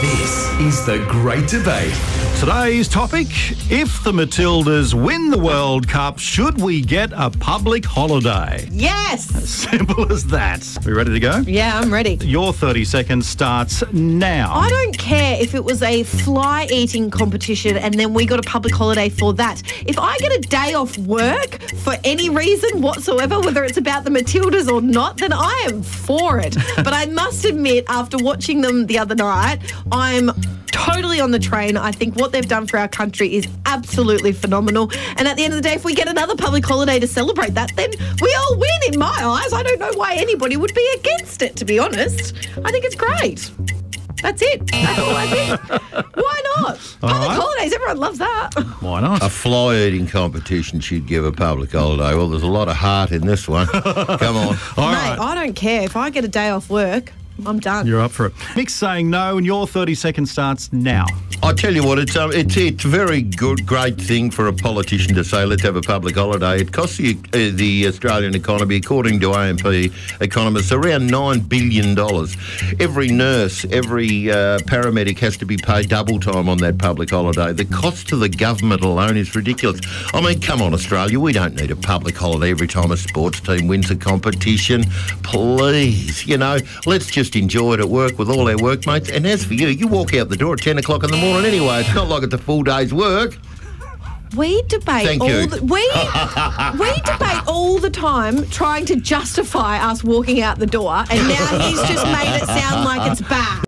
This is the Great Debate. Today's topic if the Matildas win the World Cup, should we get a public holiday? Yes. Simple as that. Are we ready to go? Yeah, I'm ready. Your 30 seconds starts now. I don't care if it was a fly eating competition and then we got a public holiday for that. If I get a day off work for any reason whatsoever, whether it's about the Matildas or not, then I am for it. but I must admit, after watching them the other night, I'm totally on the train. I think what they've done for our country is absolutely phenomenal. And at the end of the day, if we get another public holiday to celebrate that, then we all win in my eyes. I don't know why anybody would be against it, to be honest. I think it's great. That's it. That's all I think. Why not? Public right. holidays, everyone loves that. Why not? A fly eating competition should give a public holiday. Well, there's a lot of heart in this one. Come on. All Mate, right. I don't care. If I get a day off work, I'm done. You're up for it. Mick's saying no, and your 30 seconds starts now. I tell you what, it's um, it's it's a very good, great thing for a politician to say, let's have a public holiday. It costs the, uh, the Australian economy, according to AMP economists, around nine billion dollars. Every nurse, every uh, paramedic has to be paid double time on that public holiday. The cost to the government alone is ridiculous. I mean, come on, Australia, we don't need a public holiday every time a sports team wins a competition. Please, you know, let's just enjoy it at work with all our workmates. And as for you, you walk out the door at ten o'clock in the morning anyway. It's not like it's a full day's work. We debate Thank all you. the we we debate all the time trying to justify us walking out the door, and now he's just made it sound like it's bad.